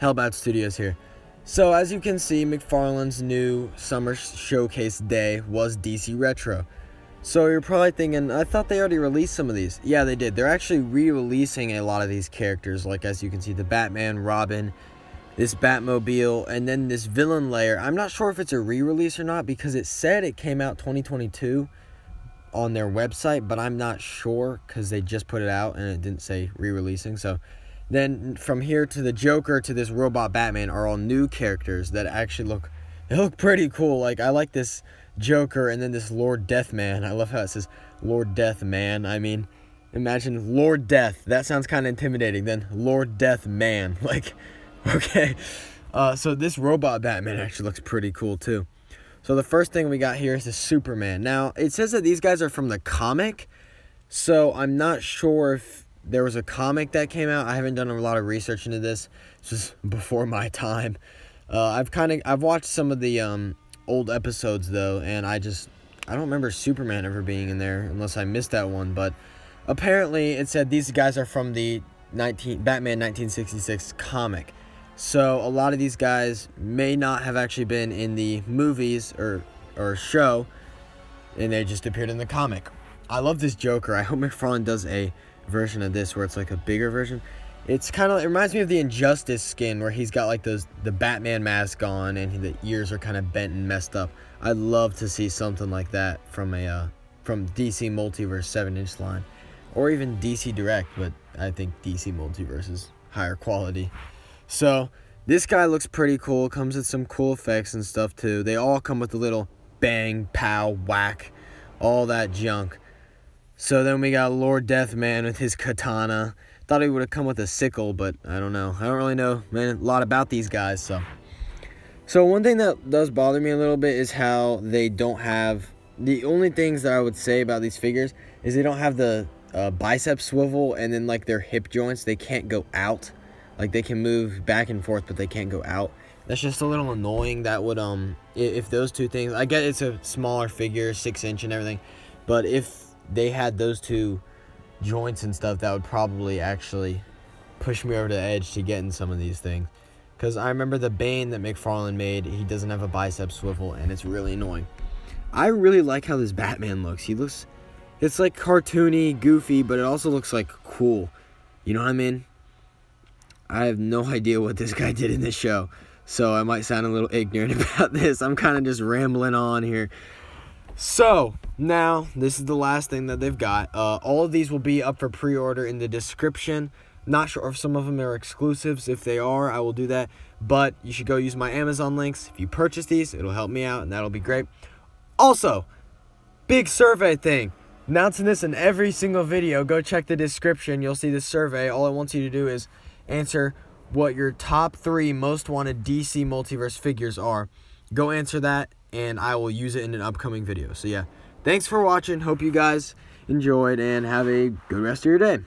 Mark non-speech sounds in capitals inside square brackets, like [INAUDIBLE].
Hellbat Studios here. So as you can see, McFarlane's new summer showcase day was DC Retro. So you're probably thinking, I thought they already released some of these. Yeah, they did. They're actually re-releasing a lot of these characters, like as you can see, the Batman, Robin, this Batmobile, and then this Villain Lair. I'm not sure if it's a re-release or not because it said it came out 2022 on their website, but I'm not sure because they just put it out and it didn't say re-releasing. So then from here to the Joker to this robot Batman are all new characters that actually look they look pretty cool. Like I like this Joker and then this Lord Death Man. I love how it says Lord Death Man. I mean, imagine Lord Death. That sounds kind of intimidating. Then Lord Death Man. [LAUGHS] Like, okay. Uh, so this robot Batman actually looks pretty cool too. So the first thing we got here is the Superman. Now, it says that these guys are from the comic. So I'm not sure if there was a comic that came out. I haven't done a lot of research into this. This is [LAUGHS] before my time. Uh, I've kind of I've watched some of the um, old episodes though, and I just I don't remember Superman ever being in there unless I missed that one. But apparently, it said these guys are from the 19 Batman 1966 comic. So a lot of these guys may not have actually been in the movies or or show, and they just appeared in the comic. I love this Joker. I hope McFarlane does a version of this where it's like a bigger version. It's kind of it reminds me of the Injustice skin where he's got like those the Batman mask on and the ears are kind of bent and messed up. I'd love to see something like that from a uh, from DC Multiverse 7 inch line, or even DC Direct. But I think DC Multiverse is higher quality. So this guy looks pretty cool. Comes with some cool effects and stuff too. They all come with a little bang, pow, whack, all that junk. So then we got Lord Deathman with his katana. Thought he would have come with a sickle, but I don't know. I don't really know man, a lot about these guys, so. So one thing that does bother me a little bit is how they don't have the only things that I would say about these figures is they don't have the uh, bicep swivel and then like their hip joints they can't go out like they can move back and forth but they can't go out that's just a little annoying that would um if those two things i get it's a smaller figure six inch and everything but if they had those two joints and stuff that would probably actually push me over the edge to get in some of these things because i remember the bane that mcfarlane made he doesn't have a bicep swivel and it's really annoying i really like how this batman looks he looks it's like cartoony goofy but it also looks like cool you know what i mean I have no idea what this guy did in this show. So I might sound a little ignorant [LAUGHS] about this. I'm kind of just rambling on here. So now this is the last thing that they've got. Uh, all of these will be up for pre-order in the description. Not sure if some of them are exclusives. If they are, I will do that. But you should go use my Amazon links. If you purchase these, it'll help me out and that'll be great. Also, big survey thing. Announcing this in every single video. Go check the description. You'll see the survey. All it wants you to do is answer what your top three most wanted DC Multiverse figures are. Go answer that, and I will use it in an upcoming video. So, yeah, thanks for watching. Hope you guys enjoyed, and have a good rest of your day.